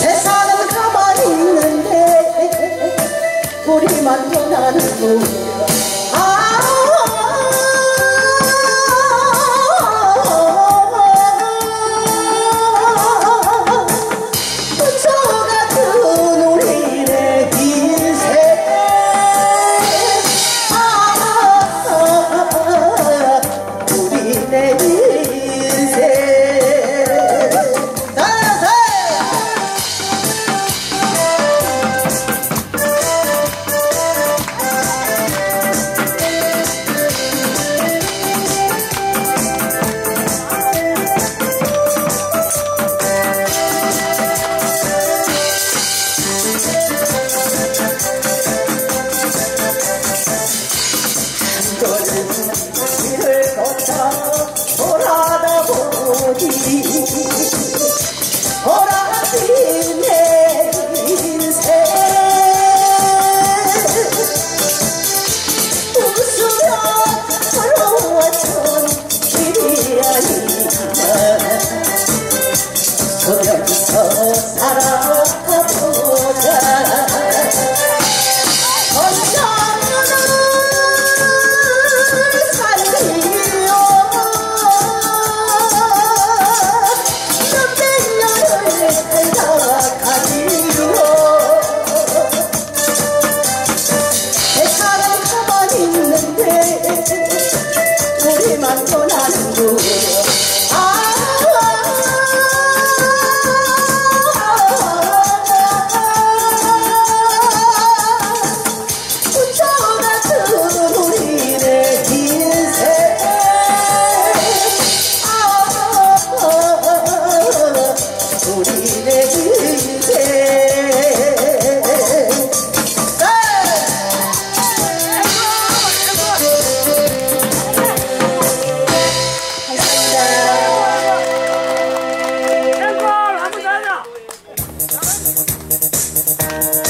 세상은 가만히 있는데 우리만 떠나는 거 Bye.